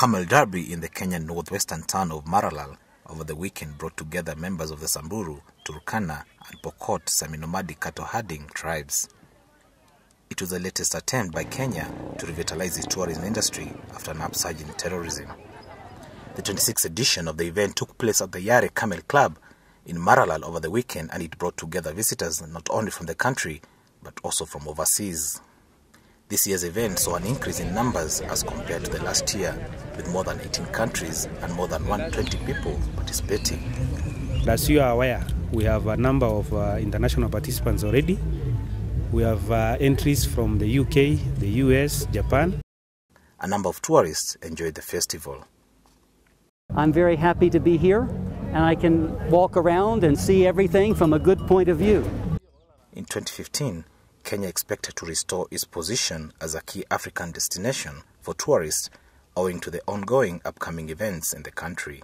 Camel Derby in the Kenyan northwestern town of Maralal over the weekend brought together members of the Samburu, Turkana, and Pokot semi-nomadic cattle herding tribes. It was the latest attempt by Kenya to revitalize the tourism industry after an upsurge in terrorism. The 26th edition of the event took place at the Yare Camel Club in Maralal over the weekend and it brought together visitors not only from the country but also from overseas. This year's event saw an increase in numbers as compared to the last year, with more than 18 countries and more than 120 people participating. As you are aware, we have a number of uh, international participants already. We have uh, entries from the UK, the US, Japan. A number of tourists enjoyed the festival. I'm very happy to be here and I can walk around and see everything from a good point of view. In 2015, Kenya expected to restore its position as a key African destination for tourists owing to the ongoing upcoming events in the country.